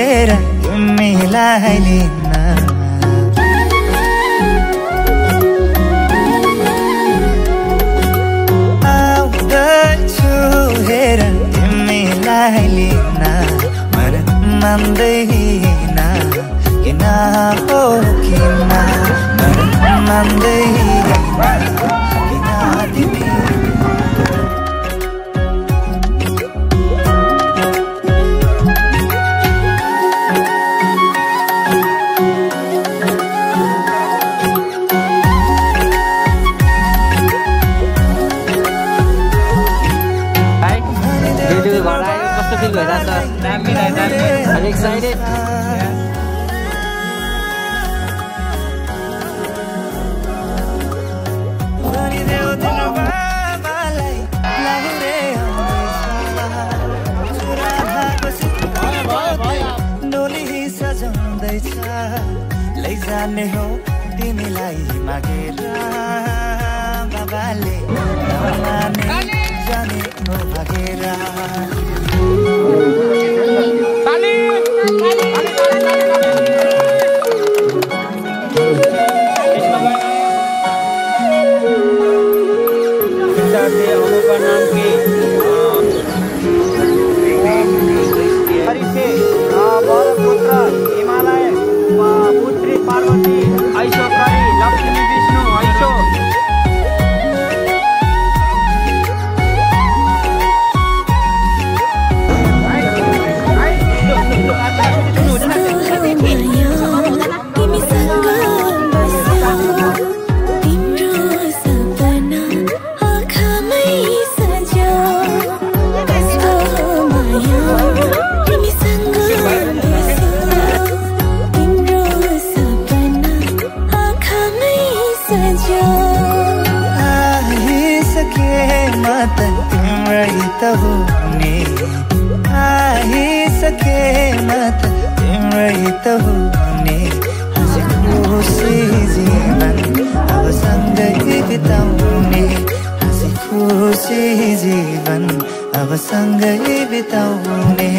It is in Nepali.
तिमीलाई लिन। आउँदैछु हेर तिमीलाई लिन। मन मान्दैन किन हो किन मन मान्दैन एक्साइटेड भनिदेऊ तिम्रो बाबालाई लाहुरे आउँदैछ चुरा भएको सिक्का डोली सजाउँदैछ लैजाने हो तिमीलाई मागेर बाबाले जाने हो भागेर त तिम्रै त हुने आइसके म त तिम्रै त हुने हाँसी खुसी जीवन अब सँगै बिताउने हाँसी खुसी जीवन अब सँगै बिताउने